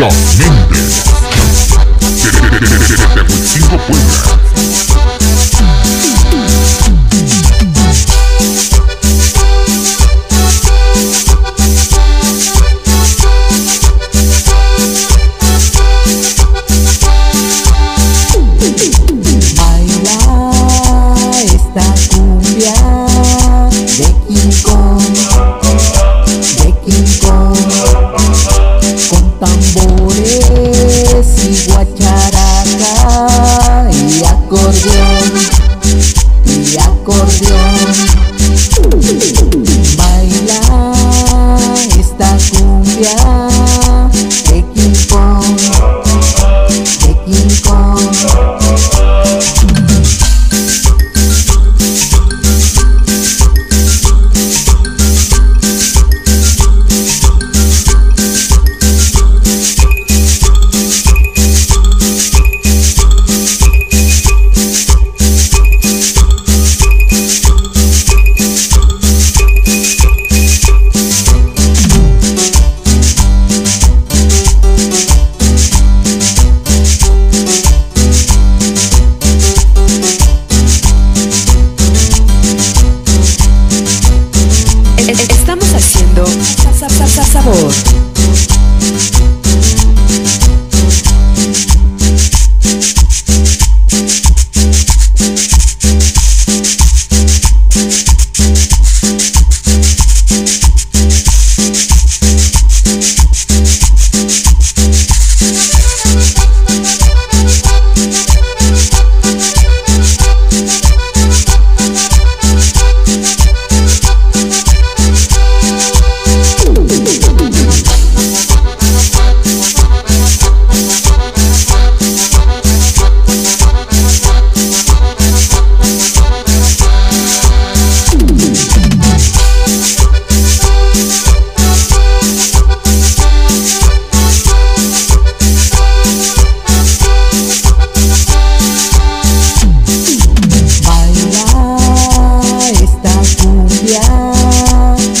Los Méndez. Desde Baila esta cumbia. por ese guacharaca. escuchando Sabor.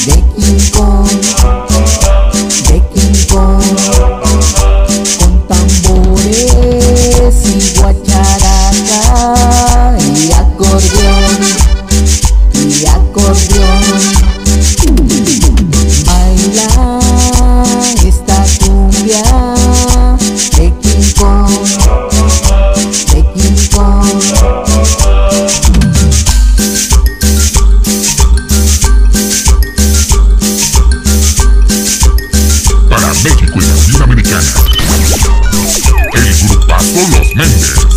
make you fall. tender.